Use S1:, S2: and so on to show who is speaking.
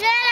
S1: Shut